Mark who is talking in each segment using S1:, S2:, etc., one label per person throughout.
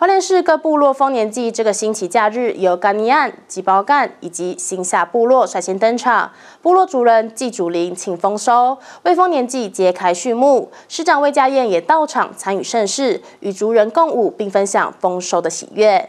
S1: 花莲市各部落丰年祭这个星期假日，由甘尼岸、吉包干以及新下部落率先登场。部落族人祭祖灵，请丰收，为丰年祭揭开序幕。市长魏家燕也到场参与盛事，与族人共舞，并分享丰收的喜悦。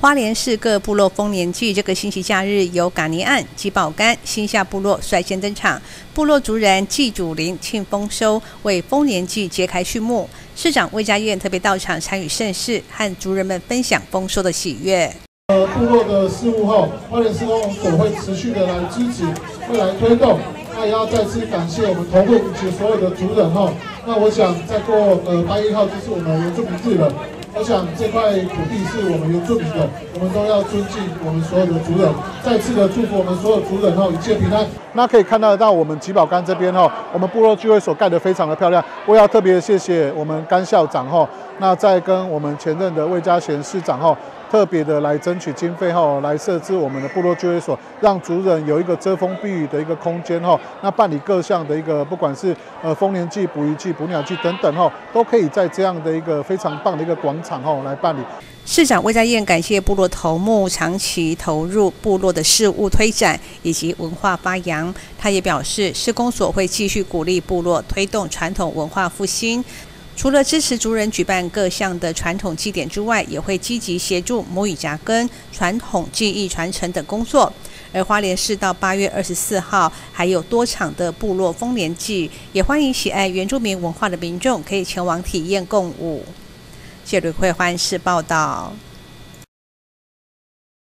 S2: 花莲市各部落丰年祭这个星期假日，由嘎尼岸、及宝干、新下部落率先登场。部落族人祭祖灵、庆丰收，为丰年祭揭开序幕。市长魏家燕特别到场参与盛事，和族人们分享丰收的喜悦。
S3: 呃，部落的事务后，花莲市公所会持续的来支持，会来推动。那也要再次感谢我们头部以及所有的族人哈。那我想再过呃八月一号就是我们原住民日了。我想这块土地是我们原住民的，我们都要尊敬我们所有的族人。再次的祝福我们所有族人哈，一切平安。那可以看得到我们吉宝干这边哈，我们部落聚会所盖得非常的漂亮。我要特别谢谢我们甘校长哈，那在跟我们前任的魏家贤市长哈。特别的来争取经费哈，来设置我们的部落就业所，让族人有一个遮风避雨的一个空间哈。那办理各项的一个，不管是呃丰年祭、捕鱼祭、捕鸟祭等等哈，都可以在这样的一个非常棒的一个广场哈来办理。
S2: 市长魏家燕感谢部落头目长期投入部落的事务推展以及文化发扬。他也表示，施工所会继续鼓励部落推动传统文化复兴。除了支持族人举办各项的传统祭典之外，也会积极协助母语扎根、传统技艺传承等工作。而花莲市到八月二十四号还有多场的部落丰年祭，也欢迎喜爱原住民文化的民众可以前往体验共舞。谢瑞慧欢市报道。